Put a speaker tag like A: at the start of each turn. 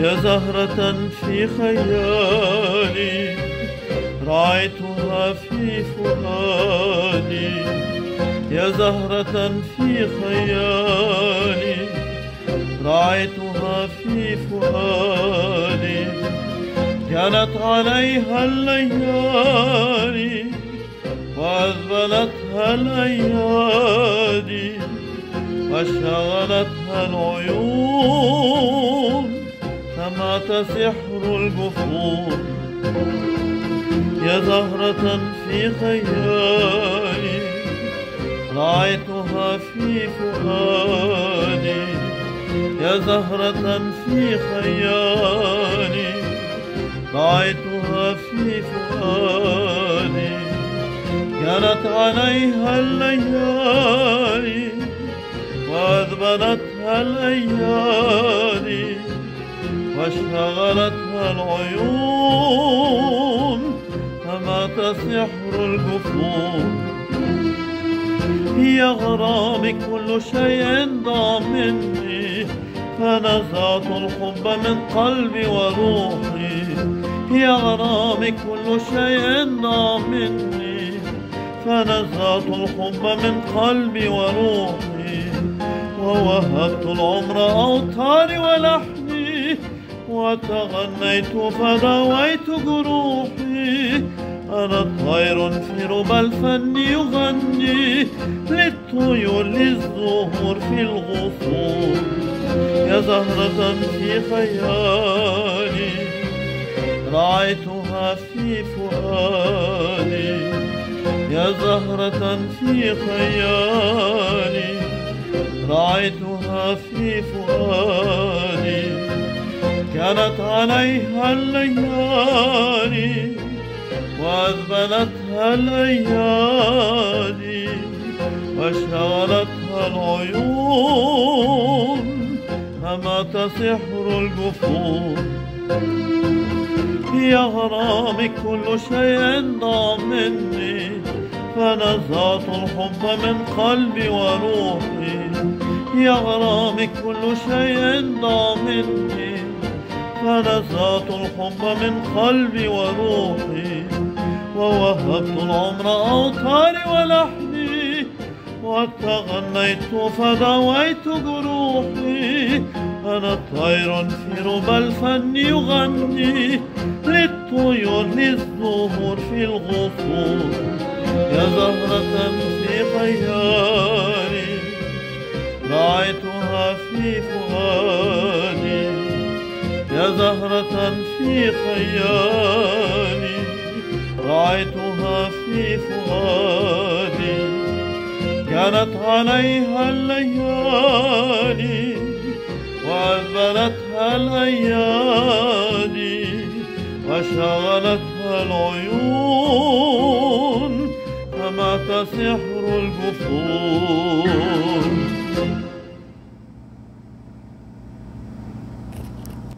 A: يا زهرة في خيالي رأيتها في فؤادي. يا زهرة في خيالي رأيتها في فؤادي. كانت عليها الليالي وأذبلتها الأيادي وشغلتها العيون. سحر الجفون يا زهرة في خيالي رأيتها في فؤادي. يا زهرة في خيالي رأيتها في فؤادي. كانت عليها الليالي وأذبلتها الأيادي واشتغلتها العيون فمات سحر الجفون. يا غرامي كل شيء ضاع مني. فنزعت الحب من قلبي وروحي. يا غرامي كل شيء ضاع مني. فنزعت الحب من قلبي وروحي. ووهبت العمر أوتاري ولحني وتغنيت فدويت جروحي. أنا طير في ربى الفن يغني للطيور للزهور في الغصون يا زهرة في خيالي رأيتها في فؤادي. يا زهرة في خيالي رأيتها في فؤادي. كانت عليها الليالي وأذبلتها الأيادي وشغلتها العيون فمات سحر الجفون. يا غرامي كل شيء ضاع مني فنزعت الحب من قلبي وروحي. يا غرامي كل شيء ضاع مني فنزعت الحب من قلبي وروحي ووهبت العمر أوتاري ولحني وتغنيت فدويت جروحي. أنا طير في ربى الفن يغني للطيور للزهور في الغصون يا زهرة في خيالي رأيتها في فؤادي. يا زهرة في خيالي رأيتها في فؤادي. كانت عليها الليالي وأذبلتها الأيادي وشغلتها العيون فمات سحر الجفون.